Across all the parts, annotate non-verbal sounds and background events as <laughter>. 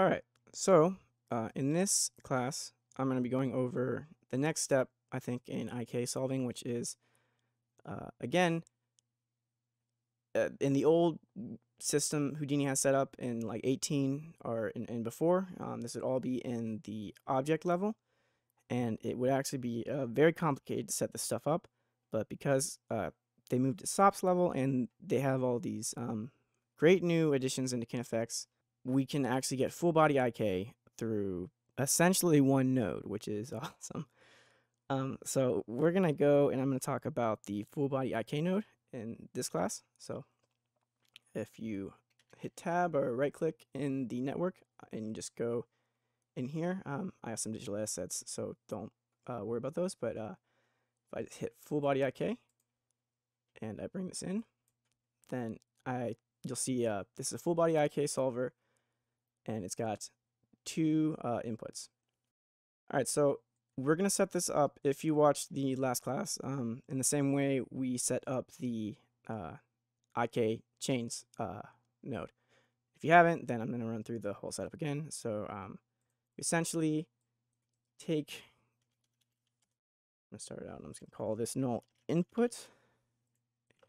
All right, so uh, in this class, I'm going to be going over the next step, I think, in IK solving, which is, uh, again, uh, in the old system Houdini has set up in like 18 or in, in before, um, this would all be in the object level, and it would actually be uh, very complicated to set this stuff up, but because uh, they moved to SOPS level and they have all these um, great new additions into KineFX, we can actually get full body IK through essentially one node, which is <laughs> awesome. Um, so we're going to go and I'm going to talk about the full body IK node in this class. So if you hit tab or right click in the network uh, and just go in here, um, I have some digital assets, so don't uh, worry about those. But uh, if I hit full body IK and I bring this in, then I you'll see uh, this is a full body IK solver and it's got two uh, inputs. All right, so we're going to set this up if you watched the last class um, in the same way we set up the uh, IK chains uh, node. If you haven't, then I'm going to run through the whole setup again. So um, essentially take, I'm going to start it out, I'm just going to call this null input,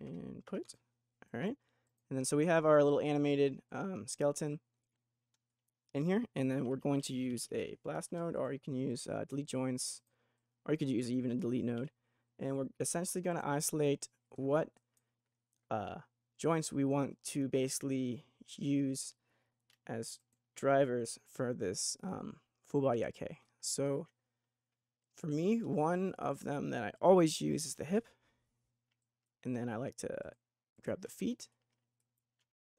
input, all right. And then so we have our little animated um, skeleton in here, and then we're going to use a blast node, or you can use uh, delete joints, or you could use even a delete node. And we're essentially going to isolate what uh, joints we want to basically use as drivers for this um, full body IK. So for me, one of them that I always use is the hip. And then I like to grab the feet,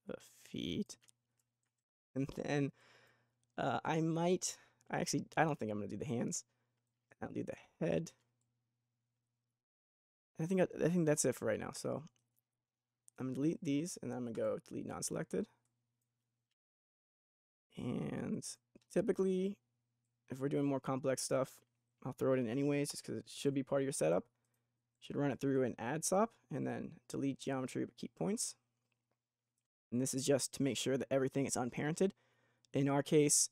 the feet, and then uh, I might, I actually, I don't think I'm going to do the hands. I'll do the head. I think, I, I think that's it for right now. So I'm going to delete these and then I'm going to go delete non-selected. And typically, if we're doing more complex stuff, I'll throw it in anyways just because it should be part of your setup. Should run it through an add SOP and then delete geometry but keep points. And this is just to make sure that everything is unparented. In our case,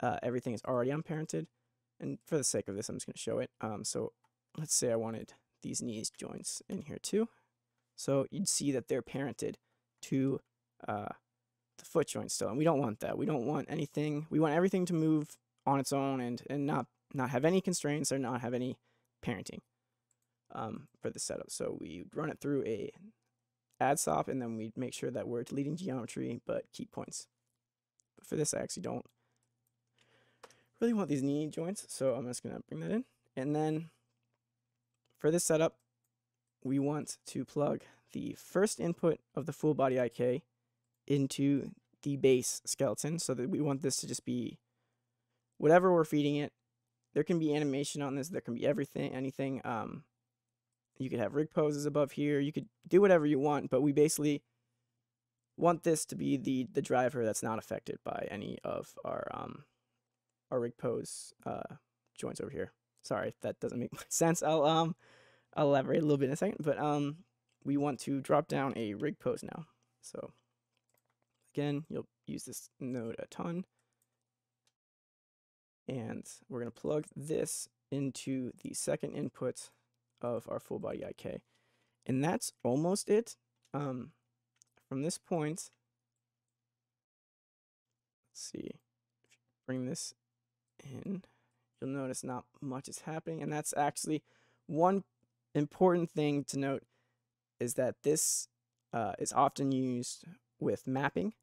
uh, everything is already unparented. And for the sake of this, I'm just going to show it. Um, so let's say I wanted these knees joints in here too. So you'd see that they're parented to uh, the foot joint still. And we don't want that. We don't want anything. We want everything to move on its own and, and not, not have any constraints or not have any parenting um, for the setup. So we run it through a add SOP and then we make sure that we're deleting geometry but keep points. But for this, I actually don't really want these knee joints, so I'm just going to bring that in. And then for this setup, we want to plug the first input of the full body IK into the base skeleton so that we want this to just be whatever we're feeding it. There can be animation on this. There can be everything, anything. Um, you could have rig poses above here. You could do whatever you want, but we basically want this to be the the driver that's not affected by any of our um our rig pose uh joints over here. Sorry if that doesn't make <laughs> sense. I'll um I'll elaborate a little bit in a second, but um we want to drop down a rig pose now. So again, you'll use this node a ton. And we're going to plug this into the second input of our full body IK. And that's almost it. Um, from this point, let's see, if you bring this in, you'll notice not much is happening. And that's actually one important thing to note is that this uh, is often used with mapping.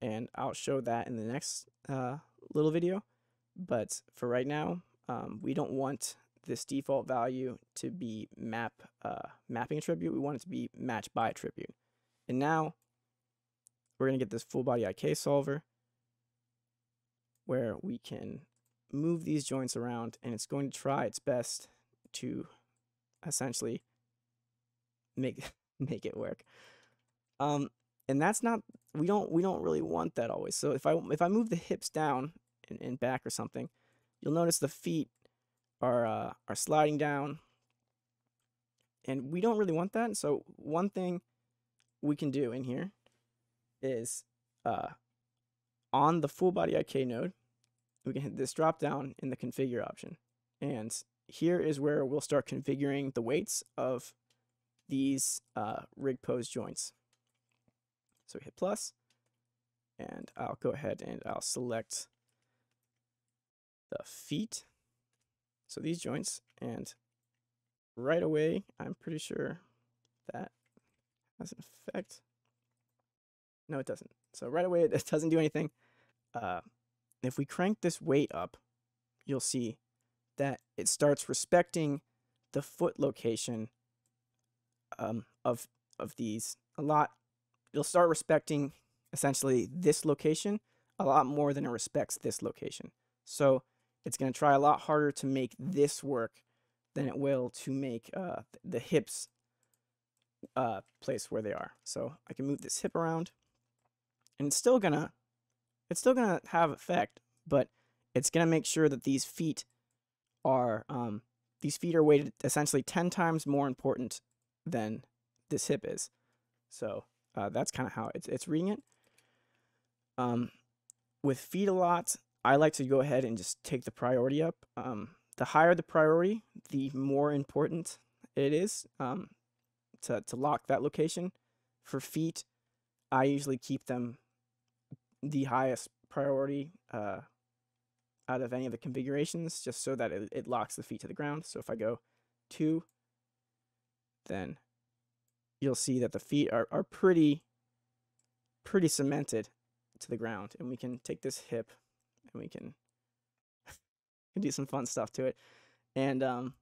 And I'll show that in the next uh, little video. But for right now, um, we don't want this default value to be map uh, mapping attribute. We want it to be match by attribute. And now we're going to get this full body IK solver where we can move these joints around and it's going to try its best to essentially make <laughs> make it work. Um, and that's not we don't we don't really want that always. So if I if I move the hips down and, and back or something, you'll notice the feet are uh, are sliding down, and we don't really want that. So one thing we can do in here is uh, on the full body IK node, we can hit this drop down in the configure option. And here is where we'll start configuring the weights of these uh, rig pose joints. So we hit plus, and I'll go ahead and I'll select the feet. So these joints, and right away, I'm pretty sure that has an effect. No, it doesn't. So right away, <laughs> it doesn't do anything. Uh, if we crank this weight up, you'll see that it starts respecting the foot location um, of of these a lot. You'll start respecting essentially this location a lot more than it respects this location. So it's going to try a lot harder to make this work than it will to make uh, the hips uh, place where they are. So I can move this hip around, and it's still gonna it's still gonna have effect, but it's gonna make sure that these feet are um, these feet are weighted essentially 10 times more important than this hip is. So uh, that's kind of how it's, it's reading it. Um, with feet a lot, I like to go ahead and just take the priority up. Um, the higher the priority, the more important it is um, to, to lock that location. For feet, I usually keep them the highest priority uh, out of any of the configurations just so that it, it locks the feet to the ground. So if I go 2, then you'll see that the feet are, are pretty pretty cemented to the ground. And we can take this hip and we can, can <laughs> do some fun stuff to it. And um,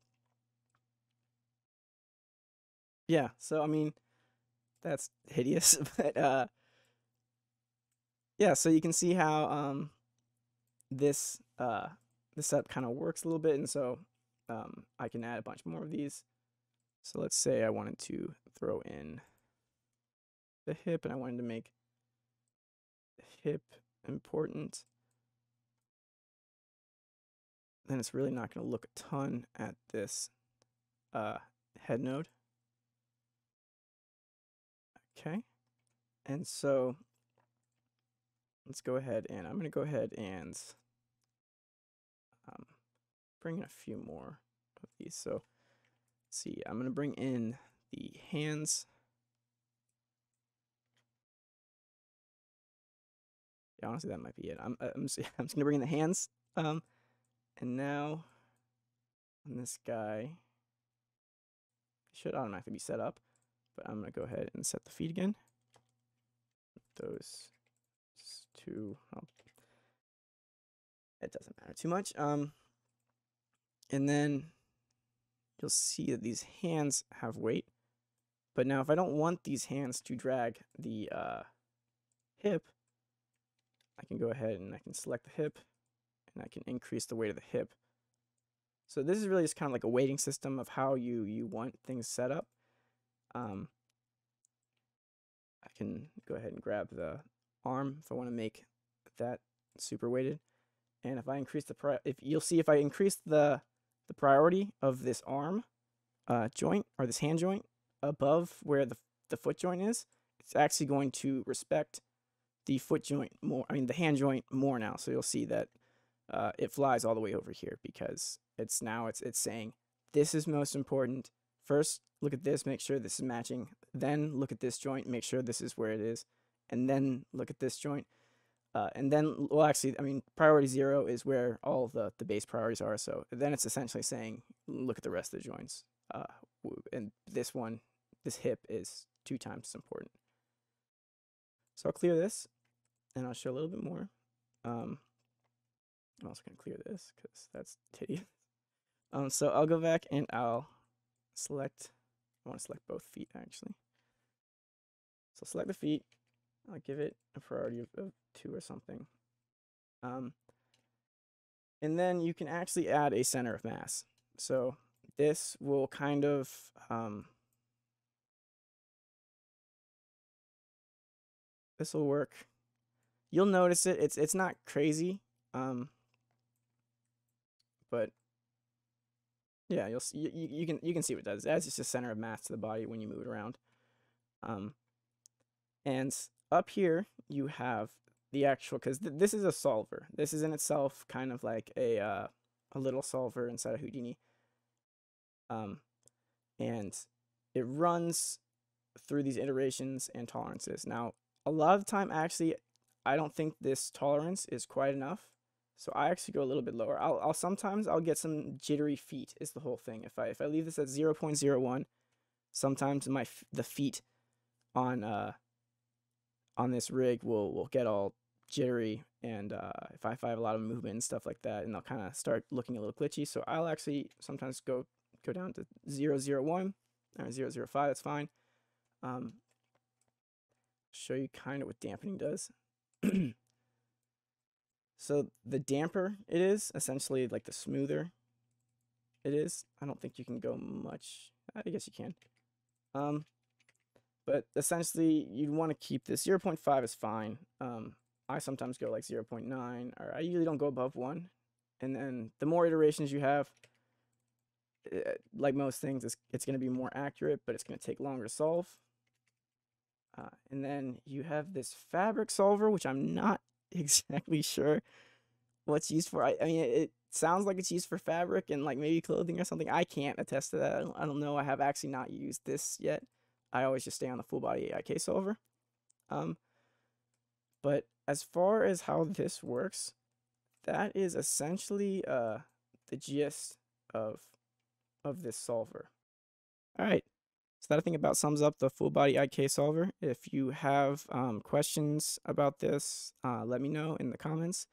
yeah, so I mean, that's hideous, <laughs> but uh, yeah, so you can see how um, this uh, this setup kind of works a little bit, and so um, I can add a bunch more of these. So let's say I wanted to throw in the hip, and I wanted to make hip important. Then it's really not going to look a ton at this uh, head node. Okay, and so let's go ahead and I'm going to go ahead and um, bring in a few more of these. So let's see, I'm going to bring in the hands. Yeah, honestly, that might be it. I'm, I'm, just, <laughs> I'm just going to bring in the hands. Um, and now on this guy, should automatically be set up, but I'm going to go ahead and set the feet again. Those two, oh, it doesn't matter too much. Um, and then you'll see that these hands have weight. But now if I don't want these hands to drag the uh, hip, I can go ahead and I can select the hip and I can increase the weight of the hip. So this is really just kind of like a weighting system of how you, you want things set up. Um, I can go ahead and grab the arm if I want to make that super weighted. And if I increase the pri if you'll see if I increase the the priority of this arm uh, joint or this hand joint above where the the foot joint is, it's actually going to respect the foot joint more. I mean the hand joint more now. So you'll see that uh, it flies all the way over here because it's now it's it's saying this is most important. First, look at this, make sure this is matching. Then look at this joint, make sure this is where it is, and then look at this joint. Uh, and then, well, actually, I mean, priority zero is where all the, the base priorities are. So then it's essentially saying, look at the rest of the joints. Uh, and this one, this hip is two times as important. So I'll clear this and I'll show a little bit more. Um, I'm also going to clear this because that's tedious. <laughs> Um, so I'll go back and I'll select, I want to select both feet actually. So select the feet, I'll give it a priority of, of two or something. Um, and then you can actually add a center of mass. So this will kind of um, this will work. You'll notice it. It's it's not crazy, um, but yeah, you'll see. You, you can you can see what it does. That's just a center of mass to the body when you move it around. Um, and up here, you have the actual because th- this is a solver. This is in itself kind of like a uh, a little solver inside of Houdini. Um, and it runs through these iterations and tolerances. Now, a lot of the time, actually, I don't think this tolerance is quite enough. So I actually go a little bit lower. I'll, I'll sometimes I'll get some jittery feet is the whole thing. If I if I leave this at 0.01, sometimes my the feet on uh on this rig will will get all jittery and uh, if I, if I have a lot of movement and stuff like that and they'll kind of start looking a little glitchy so I'll actually sometimes go go down to 001 or 005 that's fine um, show you kind of what dampening does <clears throat> so the damper it is essentially like the smoother it is I don't think you can go much I guess you can um, but essentially, you'd want to keep this 0.5 is fine. Um, I sometimes go like 0.9, or I usually don't go above 1. And then the more iterations you have, uh, like most things, it's, it's going to be more accurate, but it's going to take longer to solve. Uh, and then you have this FABRIK solver, which I'm not <laughs> exactly sure what's used for. I, I mean, it, sounds like it's used for fabric and like maybe clothing or something. I can't attest to that. I don't, I don't know. I have actually not used this yet. I always just stay on the full body IK solver. Um, but as far as how this works, that is essentially uh, the gist of of this solver. All right, so that I think about sums up the full body IK solver. If you have um, questions about this, uh, let me know in the comments,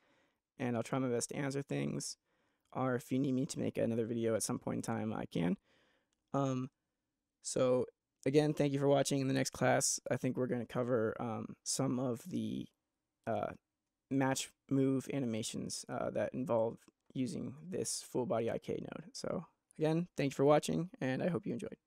and I'll try my best to answer things. Or if you need me to make another video at some point in time, I can. Um, so again, thank you for watching. In the next class, I think we're going to cover um, some of the uh, match move animations uh, that involve using this full body IK node. So again, thank you for watching, and I hope you enjoyed.